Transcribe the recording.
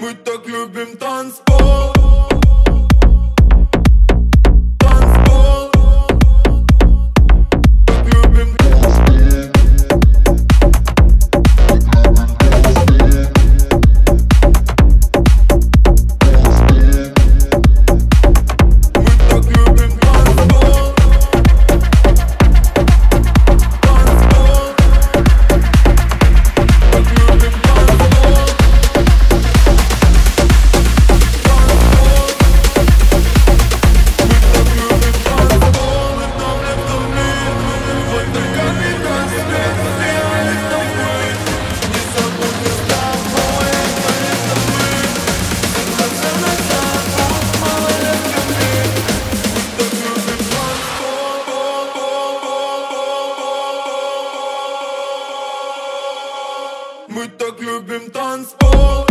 Мы так любим танцпол Мы так любим танцпол.